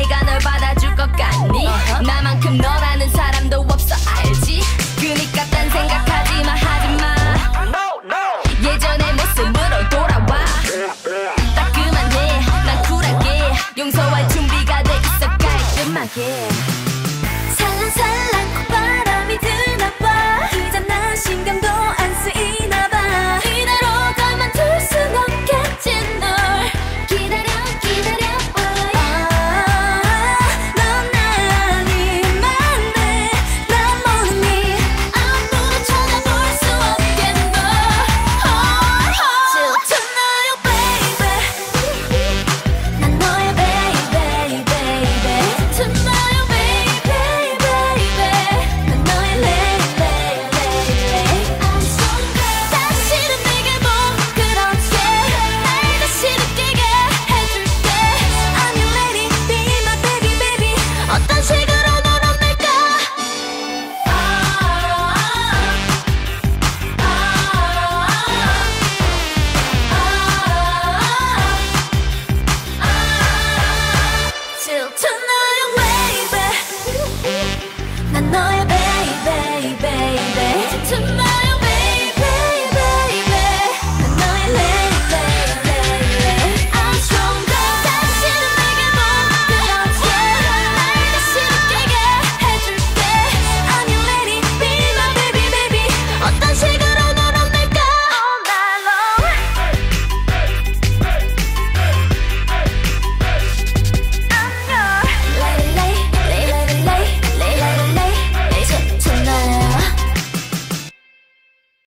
내가 널 받아줄 것 같니? 나만큼 너라는 사람도 없어 알지? 그니까 딴 생각하지마 하지마. 예전의 모습으로 돌아와. 딱 그만해 난 쿨하게. 용서할 준비가 돼 있어 깔끔하게.